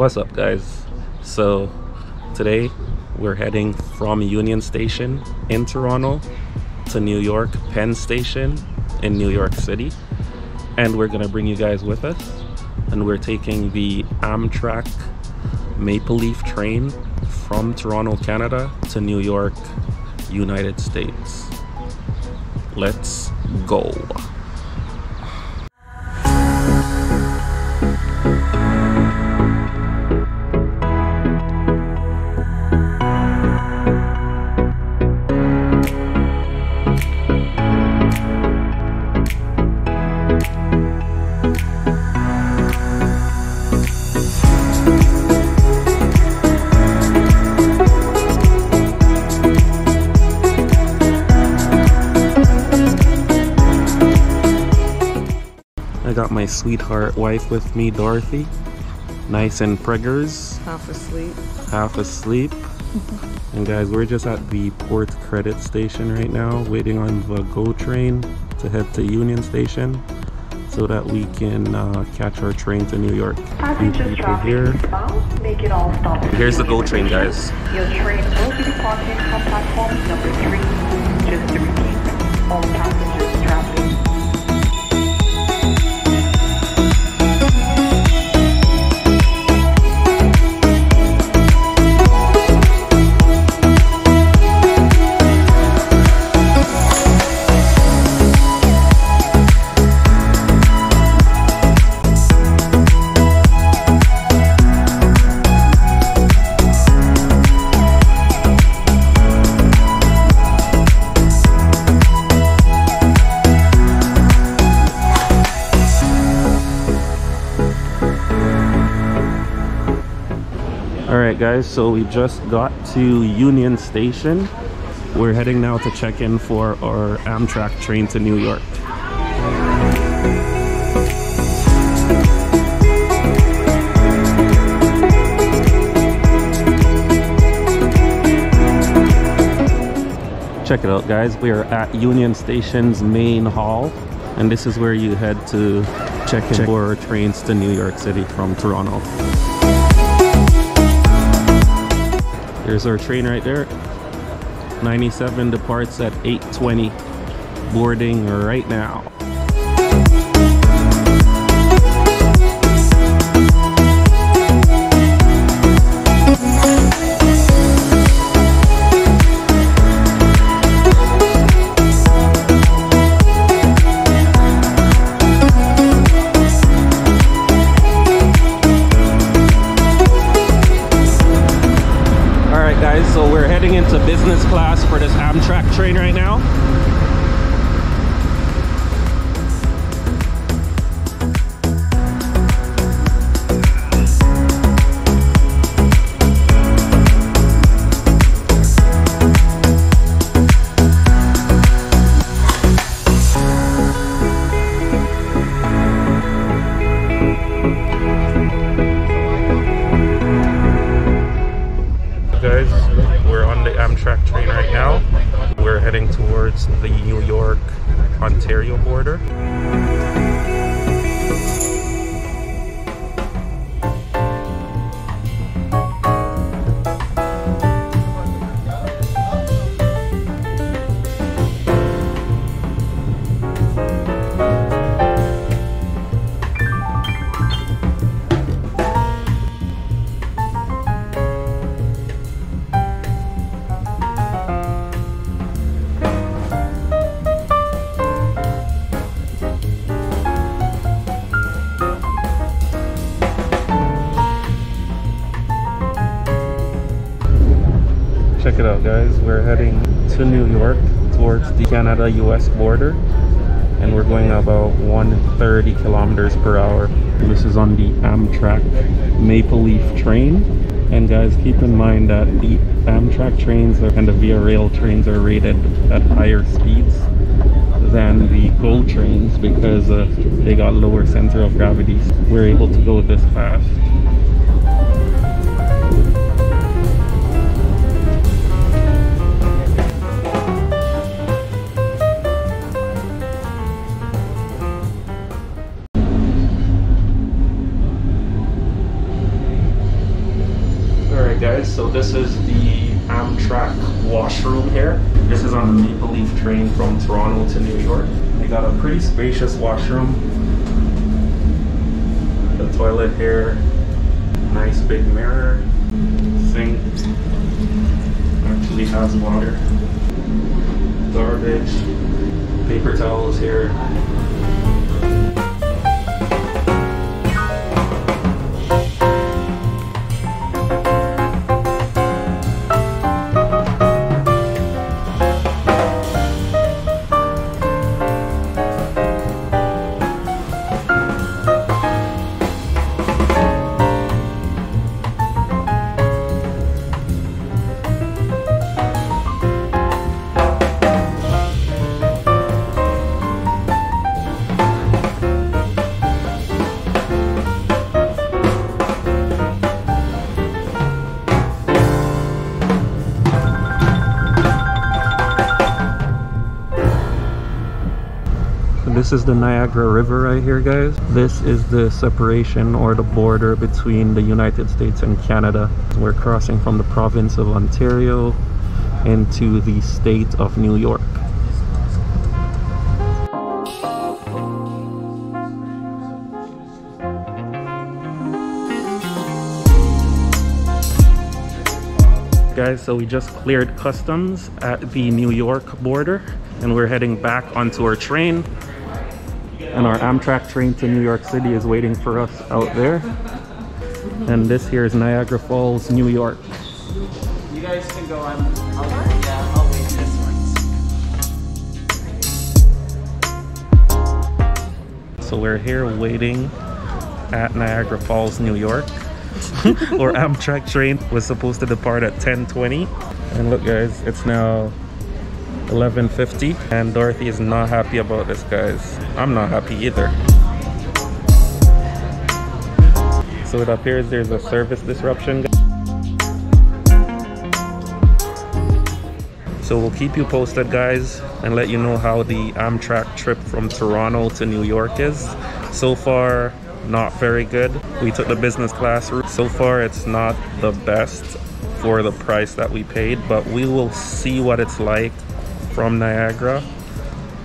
What's up guys? So today we're heading from Union Station in Toronto to New York Penn Station in New York City and we're gonna bring you guys with us and we're taking the Amtrak Maple Leaf train from Toronto, Canada to New York, United States. Let's go. I got my sweetheart wife with me, Dorothy. Nice and preggers, Half asleep. half asleep. and guys, we're just at the Port Credit Station right now, waiting on the GO train to head to Union Station so that we can uh, catch our train to New York. Few Passengers people here. eastbound, make it all stop. Here's the GO train, guys. Your train will be departing from platform number three. Just to repeat, all passengers guys, so we just got to Union Station. We're heading now to check in for our Amtrak train to New York. Check it out, guys. We are at Union Station's main hall, and this is where you head to check in for trains to New York City from Toronto. There's our train right there. 97 departs at 8:20. Boarding right now. Guys. We're heading to new york towards the canada us border and we're going about 130 kilometers per hour. This is on the amtrak maple leaf train. And guys keep in mind that the amtrak trains and the via rail trains are rated at higher speeds than the GO trains because uh, they got lower center of gravity. We're able to go this fast so this is the Amtrak washroom here. This is on the Maple Leaf train from Toronto to New York. They got a pretty spacious washroom. The toilet here, nice big mirror, sink, actually has water, garbage, paper towels here. This is the Niagara River right here, guys. This is the separation or the border between the United States and Canada. We're crossing from the province of Ontario into the state of New York. Guys, so we just cleared customs at the New York border and we're heading back onto our train and our Amtrak train to New York City is waiting for us out there. And this here is Niagara Falls, New York. You guys can go. I'm. I'll, yeah, I'll wait this one. So we're here waiting at Niagara Falls, New York. our Amtrak train was supposed to depart at 10:20, and look, guys, it's now 11.50 and Dorothy is not happy about this guys. I'm not happy either. So it appears there's a service disruption so we'll keep you posted guys and let you know how the Amtrak trip from Toronto to New York is. So far not very good. We took the business class route. So far it's not the best for the price that we paid but we will see what it's like from Niagara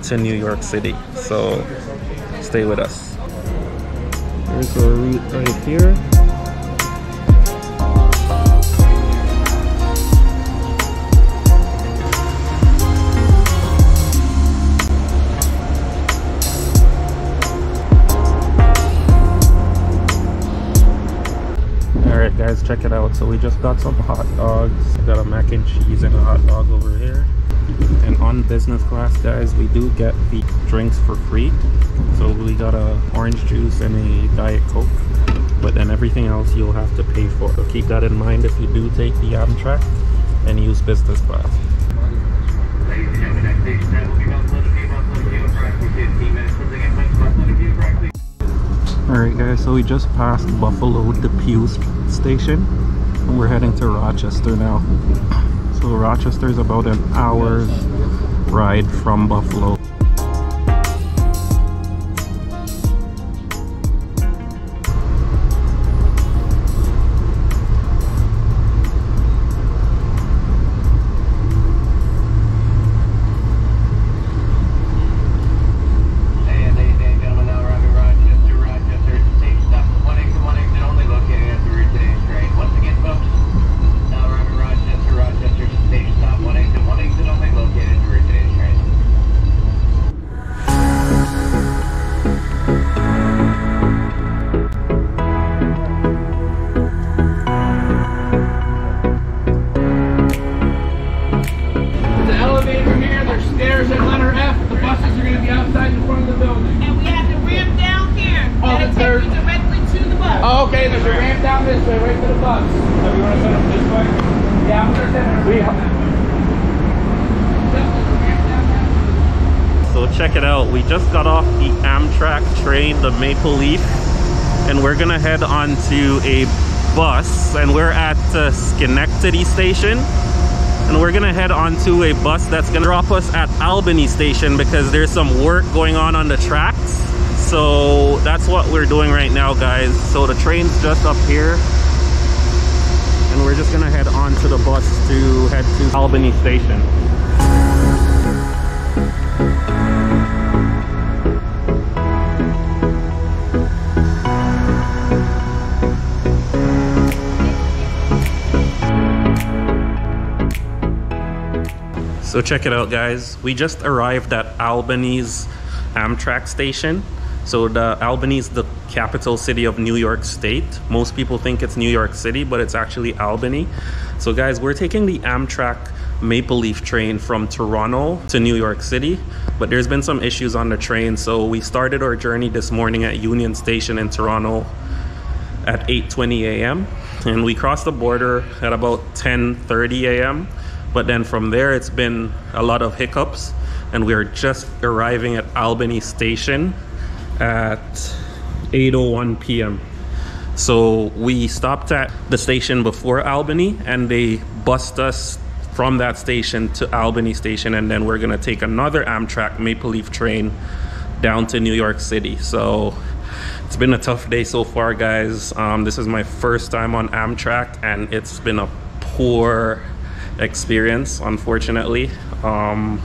to New York City. So stay with us. Here's our route right here. Guys, check it out. So we just got some hot dogs. Got a mac and cheese and a hot dog over here and on business class guys we do get the drinks for free. So we got a orange juice and a diet coke. But then everything else you'll have to pay for. So keep that in mind if you do take the Amtrak and use business class. Alright guys, so we just passed Buffalo Depew station. And we're heading to Rochester now. Rochester is about an hour's ride from Buffalo. Check it out. We just got off the amtrak train the maple leaf and we're gonna head on to a bus and we're at uh, schenectady station and we're gonna head on to a bus that's gonna drop us at albany station because there's some work going on on the tracks. So that's what we're doing right now guys. So the train's just up here and we're just gonna head on to the bus to head to Albany Station. So check it out guys. We just arrived at Albany's Amtrak station. So the Albany is the capital city of New York State. Most people think it's New York City, but it's actually Albany. So guys, we're taking the Amtrak Maple Leaf train from Toronto to New York City, but there's been some issues on the train. So we started our journey this morning at Union Station in Toronto at 8:20 a.m. and we crossed the border at about 10:30 a.m. But then from there, it's been a lot of hiccups, and we're just arriving at Albany Station at 8:01 p.m. So we stopped at the station before Albany, and they bussed us from that station to Albany Station, and then we're gonna take another Amtrak Maple Leaf train down to New York City. So it's been a tough day so far, guys. Um, this is my first time on Amtrak, and it's been a poor experience, unfortunately. Um,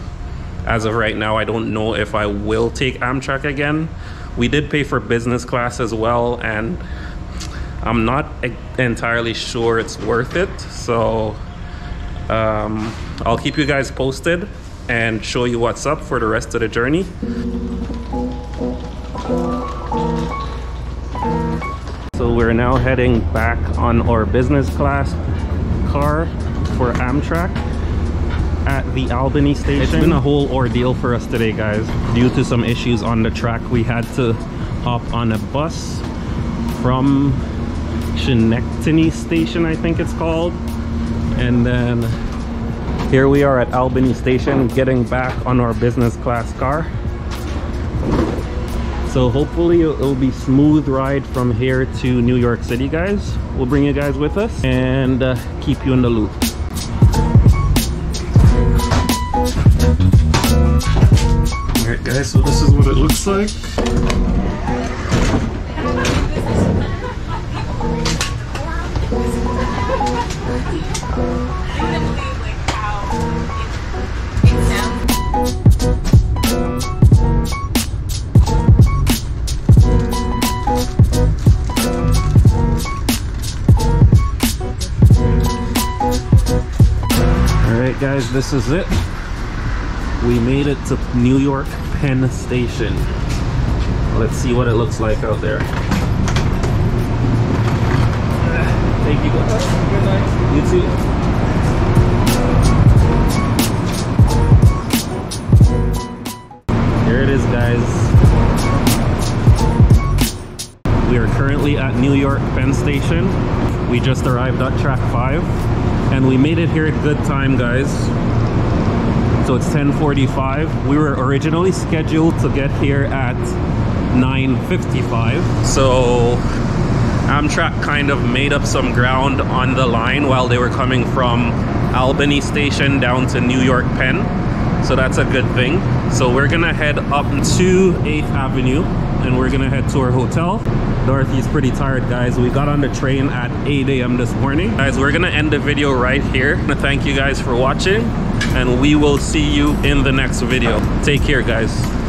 as of right now, I don't know if I will take Amtrak again. We did pay for business class as well, and I'm not entirely sure it's worth it. So um, I'll keep you guys posted and show you what's up for the rest of the journey. So we're now heading back on our business class car for Amtrak at the Albany station. It's been a whole ordeal for us today, guys. Due to some issues on the track, we had to hop on a bus from Schenectady Station, I think it's called. And then here we are at Albany Station getting back on our business class car. So hopefully it'll be smooth ride from here to New York City, guys. We'll bring you guys with us and uh, keep you in the loop. Guys, so this is what it looks like. Alright guys, this is it. We made it to New York Penn Station. Let's see what it looks like out there. Thank you guys. Good night. You too. Here it is, guys. We are currently at New York Penn Station. We just arrived at track 5 and we made it here at good time, guys. So it's 10:45. We were originally scheduled to get here at 9:55. So Amtrak kind of made up some ground on the line while they were coming from Albany Station down to New York Penn. So that's a good thing. So we're gonna head up to 8th Avenue and we're gonna head to our hotel. Dorothy's pretty tired, guys. We got on the train at 8 a.m. this morning. Guys, we're gonna end the video right here. Thank you guys for watching and we will see you in the next video. Take care, guys.